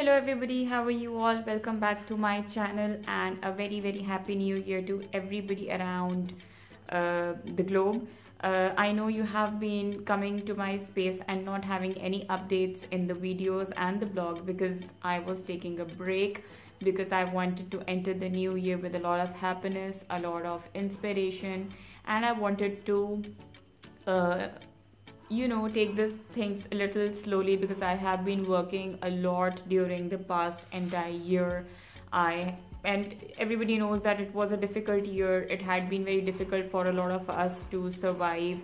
hello everybody. How are you all? Welcome back to my channel and a very very happy new year to everybody around uh, the globe. Uh, I know you have been coming to my space and not having any updates in the videos and the blog because I was taking a break because I wanted to enter the new year with a lot of happiness, a lot of inspiration, and I wanted to, uh, you know, take these things a little slowly because I have been working a lot during the past entire year. I and everybody knows that it was a difficult year. It had been very difficult for a lot of us to survive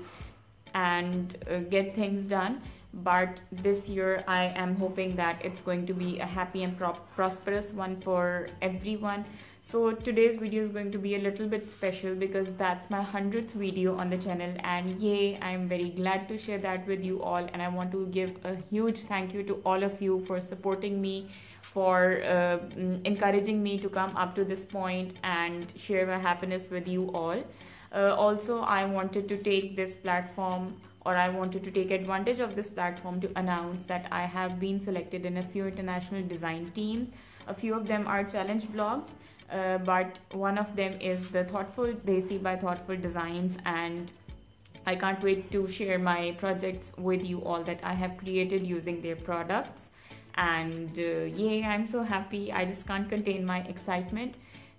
and uh, get things done. But this year i am hoping that it's going to be a happy and pro prosperous one for everyone. So today's video is going to be a little bit special because that's my 100th video on the channel. And yay i'm very glad to share that with you all. And i want to give a huge thank you to all of you for supporting me for uh, mm, encouraging me to come up to this point and share my happiness with you all uh, also i wanted to take this platform or I wanted to take advantage of this platform to announce that I have been selected in a few international design teams. A few of them are challenge blogs, uh, but one of them is the Thoughtful Desi by Thoughtful Designs and I can't wait to share my projects with you all that I have created using their products. And uh, yay I'm so happy. I just can't contain my excitement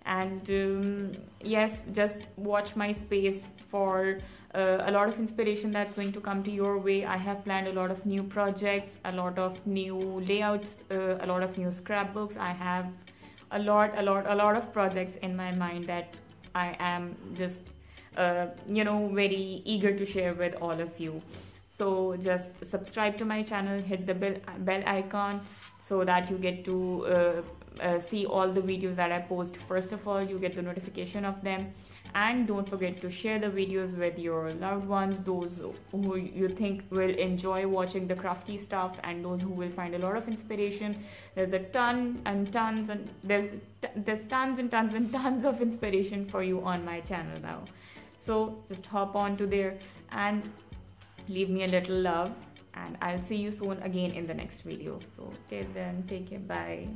and um, yes just watch my space for uh, a lot of inspiration that's going to come to your way. I have planned a lot of new projects a lot of new layouts uh, a lot of new scrapbooks. I have a lot a lot a lot of projects in my mind that i am just uh, you know very eager to share with all of you. So just subscribe to my channel hit the bell, bell icon so that you get to uh, uh, see all the videos that I post. First of all you get the notification of them. And don't forget to share the videos with your loved ones those who you think will enjoy watching the crafty stuff and those who will find a lot of inspiration. There's a ton and tons and there's there's tons and tons and tons of inspiration for you on my channel now. So just hop on to there and leave me a little love. And I'll see you soon again in the next video. So till then, take care, bye.